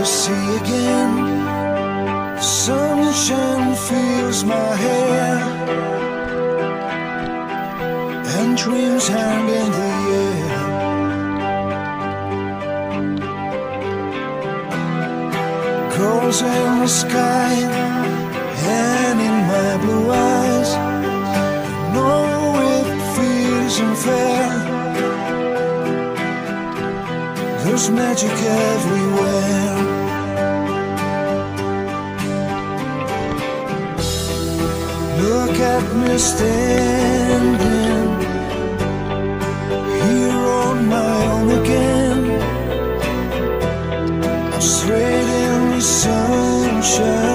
to see again. Sunshine fills my hair, and dreams hang in the air. Girls in the sky, and in my blue eyes, I know it feels unfair. There's magic everywhere Look at me standing here on my own again. I'm straight in the sunshine.